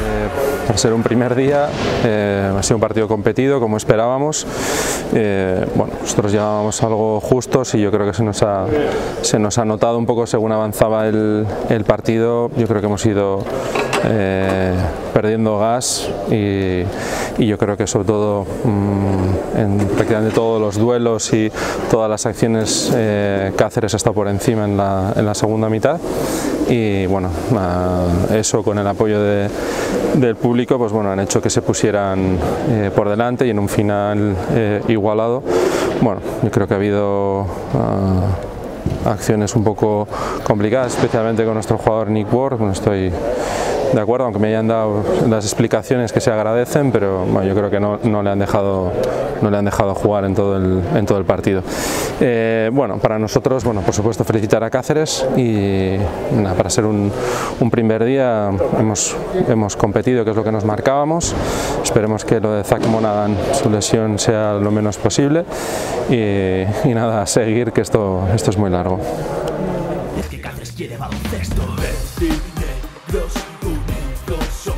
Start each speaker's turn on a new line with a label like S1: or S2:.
S1: Eh, por ser un primer día, eh, ha sido un partido competido como esperábamos. Eh, bueno, nosotros llevábamos algo justos y yo creo que se nos ha, se nos ha notado un poco según avanzaba el, el partido. Yo creo que hemos ido eh, perdiendo gas y, y, yo creo que sobre todo mmm, en prácticamente todos los duelos y todas las acciones eh, Cáceres está por encima en la, en la segunda mitad. Y bueno, eso con el apoyo de, del público pues bueno, han hecho que se pusieran eh, por delante y en un final eh, igualado, bueno, yo creo que ha habido uh, acciones un poco complicadas, especialmente con nuestro jugador Nick Ward, bueno, estoy de acuerdo, aunque me hayan dado las explicaciones que se agradecen, pero yo creo que no, le han dejado, no le han dejado jugar en todo el, en todo el partido. Eh, bueno, para nosotros, bueno, por supuesto felicitar a Cáceres y para ser un, primer día hemos, hemos competido, que es lo que nos marcábamos. Esperemos que lo de Zach Monadan, su lesión sea lo menos posible y, nada, seguir que esto, esto es muy largo. Es que Cáceres quiere baloncesto. 22 Go. so